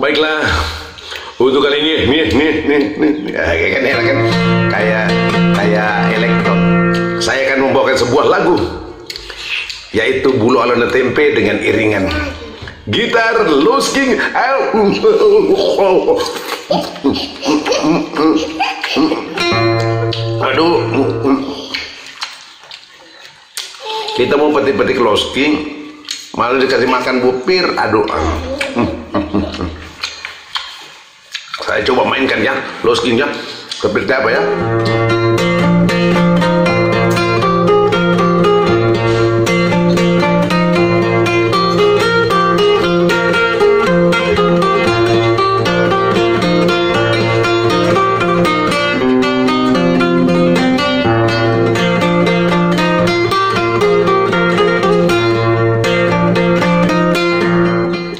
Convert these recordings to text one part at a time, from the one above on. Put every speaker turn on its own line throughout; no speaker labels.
Baiklah, untuk kali ini, nih, nih, nih, nih, nih. Ah, kan enak kan, kayak kayak elektron. Saya akan membawakan sebuah lagu, yaitu bulu alon tempe dengan iringan gitar losking. Aduh, kita mau petik-petik losking, malah dikasih makan bupir. Aduh. Saya coba mainkan ya, loskingnya seperti apa ya.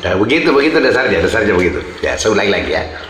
Ya, begitu, begitu dasarnya, dasarnya begitu. Ya, saya ulangi lagi ya.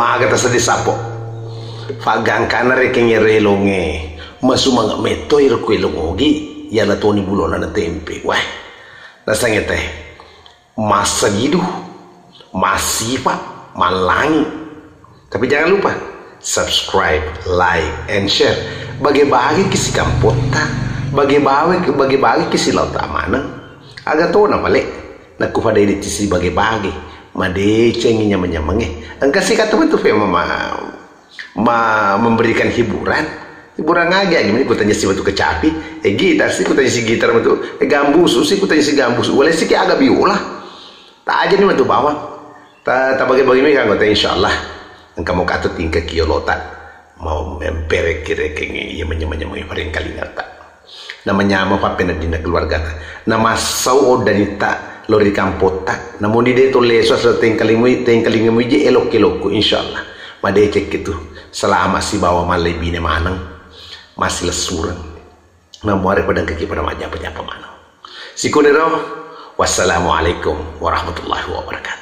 maga ta sa disapo fagang kana re kenye relonge masumanga meto ir ko ilongogi ya la toni bulola na tempe wah nasangete masa gidu masifa malangi. Tapi jangan lupa subscribe like and share. Bagi-bagi kisi kampota bagi-bagi bagi-bagi kisi laut amanang agak to na mali nagkupada ini si bagi-bagi made cenginya menyamangi engkau sih kata betul ya mama. Ma memberikan hiburan. Hiburan aja gimana ku tanya si batu kecapi. Eh gitar sih ku tanya si gitar batu. Eh gambus sih ku tanya si gambus. Boleh sih agak biola tak aja nih batu bawah. Tak tak bagi bagi mereka kata insyaallah engkau mau kata tingkat kiolota mau memperek kira kengi ia menyamanya paling kali ngerta namanya apa pena dina keluarga nama sau odanita lori kampota namun di deto leso sa tengkalimu tengkalimu je elok elokku insyaallah made cek itu selama si bawa malai bine manang masih lesuran namuare pada kaki pada majap penyapa manang sikunero wassalamualaikum warahmatullahi wabarakatuh